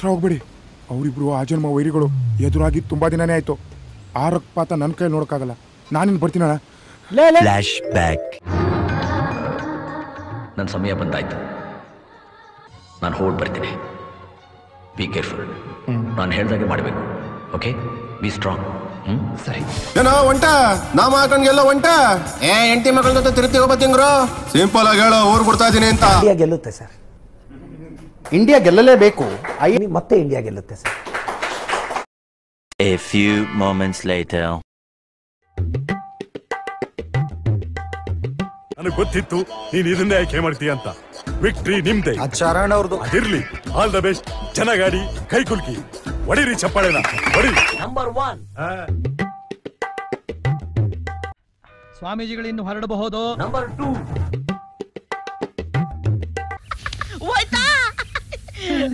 ಹತ್ರ ಹೋಗ್ಬೇಡಿ. ಅವರಿಬ್ರು ಆ ಜನ್ಮ ವೈರಿಗಳು ಎದುರಾಗಿ ತುಂಬಾ ದಿನನೇ ಆಯ್ತು. ಆ ರಕ್ತಪಾತ ನನ್ನ ಕೈ ನೋಡಕ್ಕಾಗಲ್ಲ. ನಾನಿನ್ ಬರ್ತೀನಣ್ಣ. ಬ್ಯಾಕ್ ನನ್ನ ಸಮಯ ಬಂದಾಯ್ತು. ನಾನು ಹೋಗಿ ಬರ್ತೀನಿ. ಬಿ ಕೇರ್ಫುಲ್ ನಾನು ಹೇಳ್ದಾಗೆ ಮಾಡಬೇಕು. ಓಕೆ ಬಿ ಸ್ಟ್ರಾಂಗ್ ಹ್ಞೂ ಸರಿ. ಏನೋ ಒಂಟ? ನಾ ಹಾಕೊಂಡ್ಗೆಲ್ಲ ಒಂಟ? ಏ ಹೆಂಡತಿ ಮಕ್ಕಳ ಜೊತೆ ತಿರುತಿ ಹೋಗ್ಬತ್ತಿಂಗ್ರು ಸಿಂಪಲ್ ಆಗಿ ಹೇಳೋ ಊರ್ ಬಿಡ್ತಾ ಇದೀನಿ ಅಂತ. ಗೆಲ್ಲುತ್ತೆ ಸರ್. ಇಂಡಿಯಾ ಗೆಲ್ಲಲೇಬೇಕು. ಐ ಮತ್ತೆ India ಗೆಲ್ಲುತ್ತೆ sir. A few moments later. ನನಗೆ ಗೊತ್ತಿತ್ತು ನೀನ್ ಇದನ್ನೇ ಆಯ್ಕೆ ಮಾಡ್ತೀಯ ಅಂತ. ವಿಕ್ಟ್ರಿ ನಿಮ್ದೆ. ಚರಣ್ ಅವ್ರದ್ದು ಅದಿರ್ಲಿ. ಆಲ್ ದ ಬೆಸ್ಟ್ ಚೆನ್ನಾಗಾಡಿ ಕೈ ಕುಲ್ಕಿ ಹೊಡಿರಿ ಚಪ್ಪಾಳೆನ. ಒಡೀರಿ ನಂಬರ್ ಒನ್ ಸ್ವಾಮೀಜಿಗಳಿನ್ನು ಹೊರಡಬಹುದು? ನಂಬರ್ ಟೂ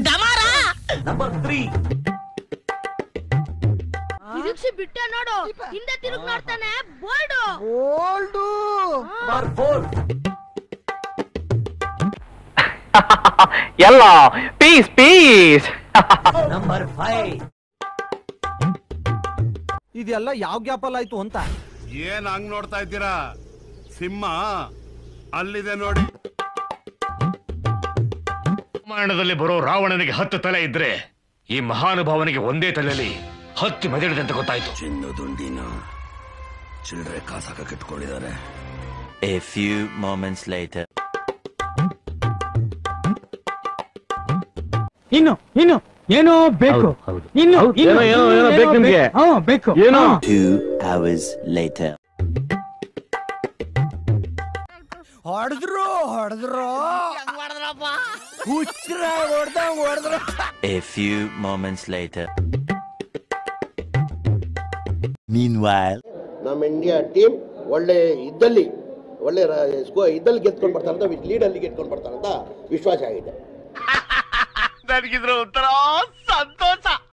ಡಮಾರ ನಂಬರ್ ತ್ರೀ ತಿರುಗ್ಸಿ ಬಿಟ್ಟೆ ನೋಡು. ಹಿಂದೆ ತಿರುಗ್ ನೋಡ್ತಾನೆ. ಬೋಲ್ಡು ನಂಬರ್ ಫೋರ್ ಎಲ್ಲ ಪೀಸ್ ಪೀಸ್ ನಂಬರ್ ಫೈವ್ ಇದೆಲ್ಲ ಯಾವ ಗ್ಯಾಪಲ್ ಆಯ್ತು ಅಂತ? ಏನ್ ಹಂಗ್ ನೋಡ್ತಾ ಇದ್ದೀರಾ? ಸಿಂಹ ಅಲ್ಲಿದೆ ನೋಡಿ. ರಾಮಾಯಣದಲ್ಲಿ ಬರೋ ರಾವಣನಿಗೆ ಹತ್ತು ತಲೆ ಇದ್ರೆ ಈ ಮಹಾನುಭಾವನಿಗೆ ಒಂದೇ ತಲೆಯಲ್ಲಿ ಹತ್ತು ಮೆದಳಿದೆ ಅಂತ ಗೊತ್ತಾಯ್ತು A few moments later. ಇನ್ನು ಇನ್ನು ಏನೋ ಬೇಕು ಇನ್ನು ಇನ್ನು ಏನೋ, ಏನೋ, ಏನೋ ಬೇಕು ನಿಮ್ಗೆ? ಹಾ ಬೇಕು ಏನೋ? ಹಾ. Two hours later. ಹೊಡೆದ್ರು ಹೊಡೆದ್ರು ಹುಚ್ಚ್ರ ಹೊಡೆದ ಹೊಡೆದ್ರು A few moments later. Meanwhile. ನಮ್ಮ ಇಂಡಿಯಾ ಟೀಮ್ ಒಳ್ಳೆ ಇದ್ದಲ್ಲಿ ಒಳ್ಳೆ ರ- ಸ್ಕೋ- ಇದ್ದಲ್ಲಿ ಗೆದ್ಕೊಂಡು ಬರ್ತಾರಂತ ಲೀಡಲ್ಲಿ ಗೆದ್ಕೊಂಡು ಬರ್ತಾರಂತ ವಿಶ್ವಾಸ ಆಗಿದೆ ನನಗಿದ್ರ ಒಂಥರ ಸಂತೋಷ